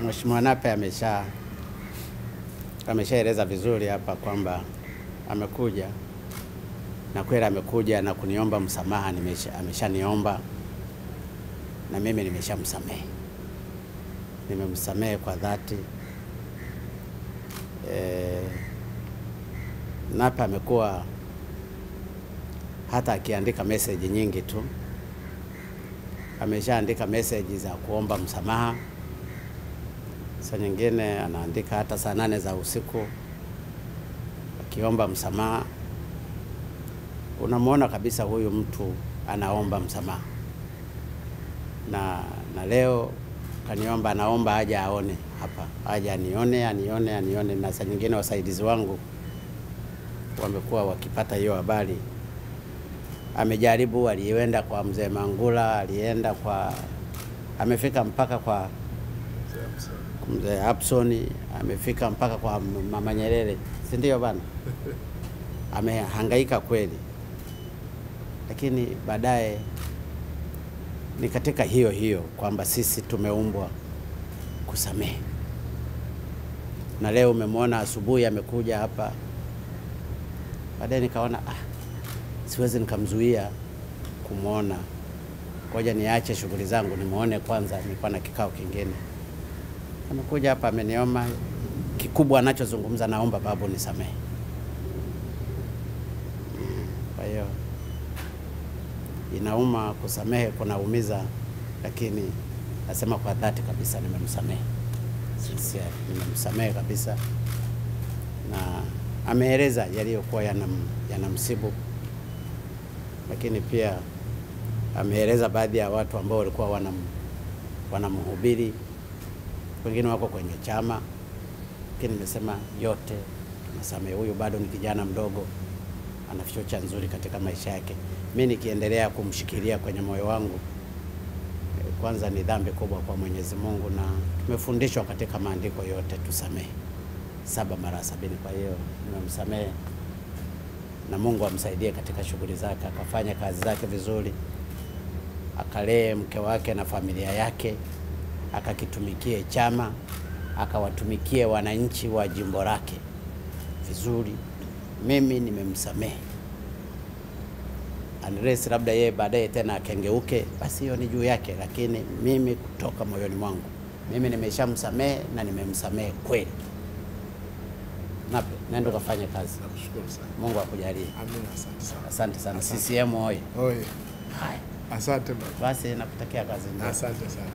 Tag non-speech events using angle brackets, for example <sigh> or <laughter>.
Mheshimiwa Nape amesha ameshaeleza vizuri hapa kwamba amekuja na kweli amekuja na kuniomba msamaha, ameshaniomba na mimi nimeshamsamehe, nimemsamehe kwa dhati. E, Nape amekuwa hata akiandika meseji nyingi tu, ameshaandika meseji za kuomba msamaha. Saa nyingine anaandika hata saa nane za usiku akiomba msamaha. Unamwona kabisa huyu mtu anaomba msamaha, na na leo kaniomba, anaomba aje aone hapa, aje anione, anione, anione. Na saa nyingine wasaidizi wangu wamekuwa wakipata hiyo habari. Amejaribu, alienda kwa mzee Mangula, alienda kwa, amefika mpaka kwa mzee Absoni, amefika mpaka kwa mama Nyerere, si ndio bana? <laughs> Amehangaika kweli, lakini baadaye ni katika hiyo hiyo kwamba sisi tumeumbwa kusamehe, na leo umemwona asubuhi amekuja hapa, baadaye nikaona ah, siwezi nikamzuia kumwona, ngoja niache shughuli zangu nimwone kwanza. Nilikuwa na kikao kingine, amekuja hapa ameniomba, kikubwa anachozungumza, naomba babu nisamehe. Kwa hiyo inauma, kusamehe kunaumiza, lakini nasema kwa dhati kabisa nimemsamehe, sincere, nimemsamehe kabisa, na ameeleza yaliyokuwa yanam, yanamsibu. Lakini pia ameeleza baadhi ya watu ambao walikuwa wanam, wanamhubiri, wengine wako kwenye chama, lakini nimesema yote tunasamehe. Huyu bado ni kijana mdogo, ana future nzuri katika maisha yake. Mi nikiendelea kumshikilia kwenye moyo wangu, eh, kwanza ni dhambi kubwa kwa Mwenyezi Mungu, na tumefundishwa katika maandiko yote tusamehe saba mara sabini. Kwa hiyo nimemsamehe na Mungu amsaidie katika shughuli zake, akafanya kazi zake vizuri, akalee mke wake na familia yake, akakitumikie chama, akawatumikie wananchi wa jimbo lake vizuri. Mimi nimemsamehe, unless labda yeye baadaye tena akengeuke, basi hiyo ni juu yake, lakini mimi kutoka moyoni mwangu mimi nimeshamsamehe na nimemsamehe kweli. Nape, nenda ukafanye kazi. Mungu akujalie. Amina, asante sana. Asante sana. CCM oye! Oye, Haya asante basi, nakutakia kazi njema. Asante sana.